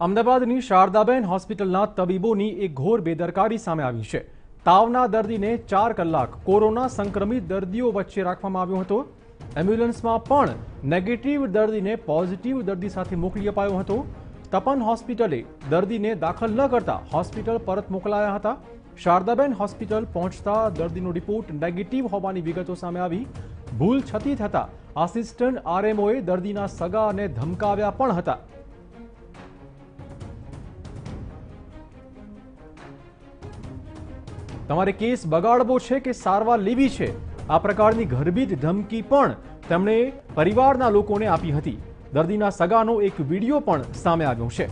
અમદાવાદની શારદાબેન હોસ્પિટલના તબીબોની એક ઘોર બેદરકારી સામે આવી છે. તાવના દર્દીને ચાર કલાક કોરોના સંક્રમિત દર્દીઓ વચ્ચે રાખવામાં આવ્યો હતો. એમ્બ્યુલન્સમાં પણ નેગેટિવ દર્દીને પોઝિટિવ દર્દી સાથે મોકલી અપાયો હતો. તપન હોસ્પિટલે દર્દીને દાખલ ન કરતા હોસ્પિટલ પરત મોકલાયા હતા. શારદાબેન હોસ્પિટલ પહોંચતા દર્દીનો રિપોર્ટ નેગેટિવ હોવાની વિગતો સામે આવી. ભૂલ છતી થતા આસિસ્ટન્ટ આરએમઓએ દર્દીના સગાને ધમકાવ્યા પણ હતા. તમારે કેસ બગાડવો છે કે સારવાર લેવી છે? આ પ્રકારની ગર્ભિત ધમકી પણ તેમણે પરિવારના લોકોને આપી હતી. દર્દીના સગાનો એક વીડિયો પણ સામે આવ્યો છે.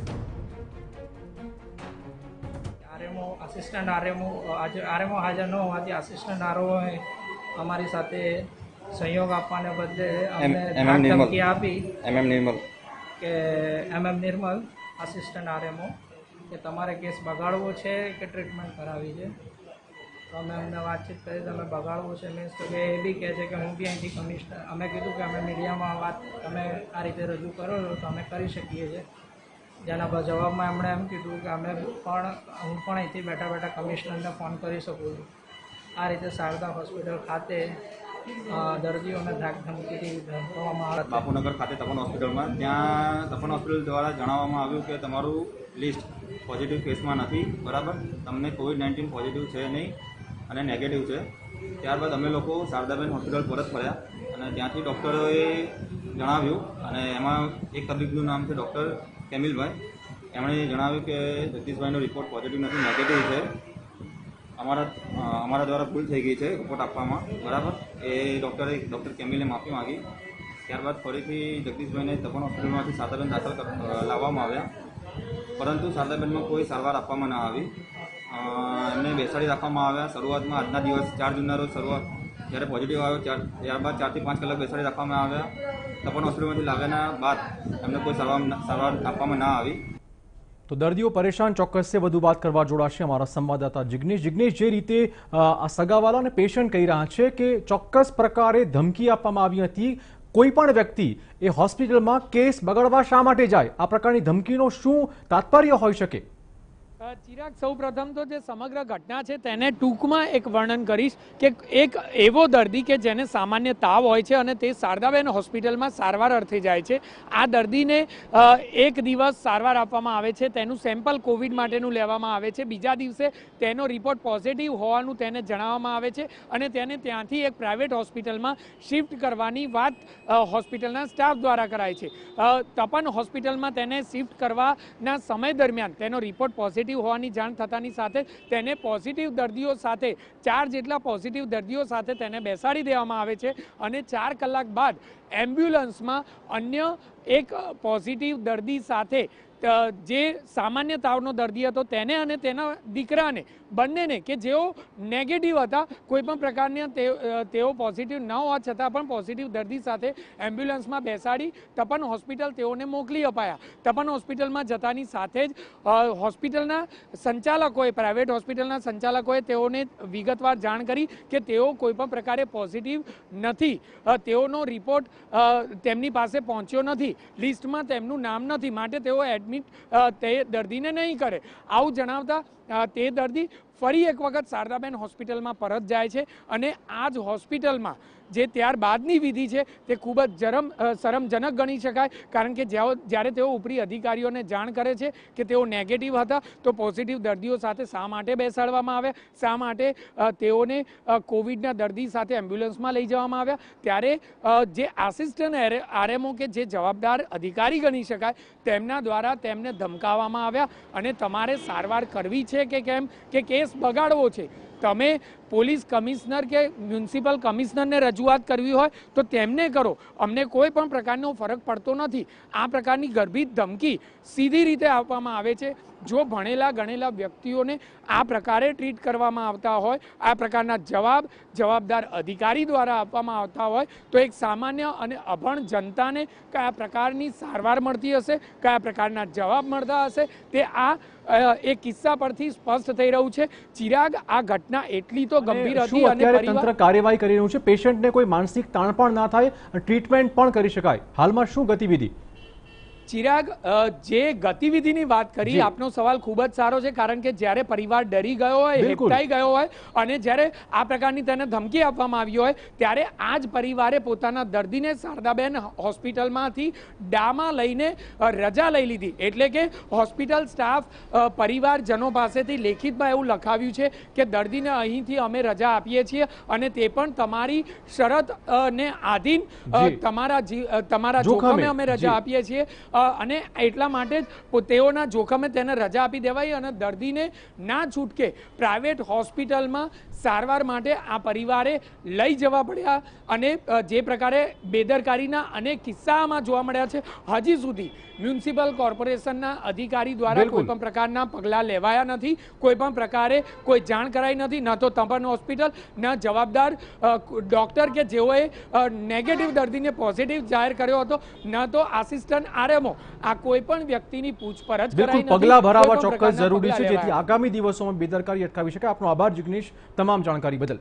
આરએમઓ આસિસ્ટન્ટ આરએમઓ આજે આરએમઓ હાજર ન હોવાથી આસિસ્ટન્ટ આરએમઓએ અમારી સાથે સહયોગ આપવાને બદલે અમને એમ- ધાક એમ નિર્મલ. ધમકી આપી એમ એમ નિર્મલ. કે એમ એમ નિર્મલ આસિસ્ટન્ટ આરએમઓ કે તમારે કેસ બગાડવો છે કે ટ્રીટમેન્ટ કરાવી છે? તો અમે અમને વાતચીત કરી તમે બગાડવું છે મીન્સ તો કે એ બી કહે છે કે હું બી અહીંથી કમિશનર અમે કીધું કે અમે મીડિયામાં વાત, તમે આ રીતે રજૂ કરો છો તો અમે કરી શકીએ છીએ. જેના જવાબમાં એમણે એમ કીધું કે અમે પણ, હું પણ અહીંથી બેઠા બેઠા કમિશનરને ફોન કરી શકું છું. આ રીતે શારદા હોસ્પિટલ ખાતે દર્દીઓને ધાક ધમકીથી ધમકાવવામાં આવે બાપુનગર ખાતે તપન હોસ્પિટલમાં. ત્યાં તપન હોસ્પિટલ દ્વારા જણાવવામાં આવ્યું કે તમારું લિસ્ટ પોઝિટિવ કેસમાં નથી, બરાબર? તમને કોવિડ નાઇન્ટીન પોઝિટિવ છે નહીં. અને નેગેટિવ છે. ત્યારબાદ અમે લોકો શારદાબેન હોસ્પિટલ પરત ફર્યા અને ત્યાંથી ડૉક્ટરોએ જણાવ્યું અને એમાં એક તબીબનું નામ છે ડૉક્ટર કેમિલભાઈ. એમણે જણાવ્યું કે જગદીશભાઈનો રિપોર્ટ પોઝિટિવ નથી નેગેટિવ છે. અમારા અમારા દ્વારા ભૂલ થઈ ગઈ છે રિપોર્ટ આપવામાં. બરાબર? એ ડૉક્ટરે ડૉક્ટર કેમિલે માફી માંગી. ત્યારબાદ ફરીથી જગદીશભાઈને તપન હોસ્પિટલમાંથી શારદાબેન દાખલ લાવવામાં આવ્યા. પરંતુ શારદાબેનમાં કોઈ સારવાર આપવામાં ન આવી. એમને બેસાડી રાખવામાં આવ્યા. શરૂઆતમાં આજના દિવસ ચાર જૂનના રોજ શરૂઆત, જ્યારે પોઝિટિવ આવ્યો ત્યાર ત્યારબાદ ચારથી પાંચ કલાક બેસાડી રાખવામાં આવ્યા. તપન હોસ્પિટલમાંથી લાવ્યાના બાદ એમને કોઈ સારવાર સારવાર આપવામાં ના આવી. તો દર્દીઓ પરેશાન ચોક્કસ છે વધુ વાત કરવા જોડાશે અમારા સંવાદદાતા જિગ્નેશ. જિગ્નેશ, જે રીતે આ સગાવાલા અને પેશન્ટ કહી રહ્યા છે કે ચોક્કસ પ્રકારે ધમકી આપવામાં આવી હતી, કોઈ પણ વ્યક્તિ એ હોસ્પિટલમાં કેસ બગાડવા શા માટે જાય? આ પ્રકારની ધમકીનો શું તાત્પર્ય હોઈ શકે? ચિરાગ સૌ પ્રથમ તો જે સમગ્ર ઘટના છે તેને ટૂંકમાં એક વર્ણન કરીશ કે એક એવો દર્દી કે જેને સામાન્ય તાવ હોય છે અને તે શારદાબેન હોસ્પિટલમાં સારવાર અર્થે જાય છે. આ દર્દીને એક દિવસ સારવાર આપવામાં આવે છે, તેનું સેમ્પલ કોવિડ માટેનું લેવામાં આવે છે. બીજા દિવસે તેનો રિપોર્ટ પોઝિટિવ હોવાનું તેને જણાવવામાં આવે છે અને તેને ત્યાંથી એક પ્રાઇવેટ હોસ્પિટલમાં શિફ્ટ કરવાની વાત હોસ્પિટલના સ્ટાફ દ્વારા કરાય છે. તપન હોસ્પિટલમાં તેને શિફ્ટ કરવાના સમય દરમિયાન તેનો રિપોર્ટ પોઝિટિવ હોવાની જાણ થતાની સાથે તેને પોઝિટિવ દર્દીઓ સાથે, ચાર જેટલા પોઝિટિવ દર્દીઓ સાથે તેને બેસાડી દેવામાં આવે છે અને ચાર કલાક બાદ એમ્બ્યુલન્સમાં અન્ય એક પોઝિટિવ દર્દી સાથે જે સામાન્ય તાવનો દર્દી હતો તેને અને તેના દીકરાને બંનેને કે જેઓ નેગેટિવ હતા કોઈ પણ પ્રકારના તે- અ, તેઓ પોઝિટિવ ન હોવા છતાં પણ પોઝિટિવ દર્દી સાથે એમ્બ્યુલન્સમાં બેસાડી તપન હોસ્પિટલ તેઓને મોકલી અપાયા. તપન હોસ્પિટલમાં જતાની સાથે જ અ, હોસ્પિટલના સંચાલકોએ પ્રાઇવેટ હોસ્પિટલના સંચાલકોએ તેઓને વિગતવાર જાણ કરી કે તેઓ કોઈ પણ પ્રકારે પોઝિટિવ નથી. અ, તેઓનો રિપોર્ટ અ, તેમની પાસે પહોંચ્યો નથી. લિસ્ટમાં તેમનું નામ નથી. માટે તેઓ એડમિટ તે દર્દીને નહીં કરે. આવું જણાવતા તે દર્દી ફરી એક વખત શારદાબેન હોસ્પિટલમાં પરત જાય છે અને આ જ હોસ્પિટલમાં જે ત્યારબાદની વિધિ છે, તે ખૂબ જ જરમ શરમજનક ગણી શકાય. કારણ કે જ્યાં- જ્યારે તેઓ ઉપરી અધિકારીઓને જાણ કરે છે કે તેઓ નેગેટિવ હતા, તો પોઝિટિવ દર્દીઓ સાથે શા માટે બેસાડવામાં આવ્યા? શા માટે તેઓને કોવિડના દર્દી સાથે એમ્બ્યુલન્સમાં લઈ જવામાં આવ્યા? ત્યારે જે આસિસ્ટન્ટ આરએમઓ કે જે જવાબદાર અધિકારી ગણી શકાય, તેમના દ્વારા તેમને ધમકાવવામાં આવ્યા. અને તમારે સારવાર કરવી છે કે કેમ? કે કેસ બગાડવો છે. તમે પોલીસ કમિશનર કે મ્યુનિસિપલ કમિશનરને રજૂઆત કરવી હોય તો તેમને કરો. અમને કોઈ પણ પ્રકારનો ફરક પડતો નથી. આ પ્રકારની ગર્ભિત ધમકી સીધી રીતે આપવામાં આવે છે. જો ભણેલા ગણેલા વ્યક્તિઓને આ પ્રકારે ટ્રીટ કરવામાં આવતા હોય, આ પ્રકારના જવાબ જવાબદાર અધિકારી દ્વારા આપવામાં આવતા હોય, તો એક સામાન્ય અને અભણ જનતાને કયા પ્રકારની સારવાર મળતી હશે, કયા પ્રકારના જવાબ મળતા હશે, તે આ એ કિસ્સા પરથી સ્પષ્ટ થઈ રહ્યું છે. ચિરાગ આ ઘટના એટલી તો ગંભીર હતી અને તંત્ર કાર્યવાહી કરી રહ્યું છે? પેશન્ટને કોઈ માનસિક તાણ પણ ના થાય ટ્રીટમેન્ટ પણ કરી શકાય. હાલમાં શું ગતિવિધિ? ચિરાગ જે ગતિવિધિની વાત કરી આપનો સવાલ ખૂબ જ સારો છે કારણ કે જ્યારે પરિવાર ડરી ગયો હોય. હેપટાઈ ગયો હોય અને જ્યારે આ પ્રકારની તેને ધમકી આપવામાં આવી હોય ત્યારે આ જ પરિવારે પોતાના દર્દીને શારદાબેન હોસ્પિટલમાંથી ડામાં લઈને રજા લઈ લીધી. એટલે કે હોસ્પિટલ સ્ટાફ પરિવારજનો પાસેથી લેખિતમાં એવું લખાવ્યું છે કે દર્દીને અહીંથી અમે રજા આપીએ છીએ અને તે પણ તમારી શરત ને આધીન તમારા તમારા જોખમે. અમે રજા આપીએ છીએ. અને એટલા માટે જ તેઓના જોખમે તેને રજા આપી દેવાઈ અને દર્દીને ના છૂટકે પ્રાઇવેટ હોસ્પિટલમાં સારવાર માટે આ પરિવારે લઈ જવા પડ્યા અને જે પ્રકારે બેદરકારીના અનેક કિસ્સામાં જોવા મળ્યા છે હજી સુધી મ્યુનિસિપલ કોર્પોરેશનના અધિકારી દ્વારા. કોઈ પણ પ્રકારના પગલાં લેવાયા નથી કોઈ પણ પ્રકારે કોઈ જાણ કરાઈ નથી ન તો તપન હોસ્પિટલ ન જવાબદાર ડૉક્ટર કે જેઓએ નેગેટિવ દર્દીને પોઝિટિવ જાહેર કર્યો હતો ન તો આસિસ્ટન્ટ આરએમઓ આ કોઈ પણ વ્યક્તિની પૂછપરછ બિલકુલ પગલા ભરાવા ચોક્કસ જરૂરી છે જેથી આગામી દિવસોમાં બેદરકારી અટકાવી શકે આપનો આભાર જિગ્નેશ તમામ જાણકારી બદલ.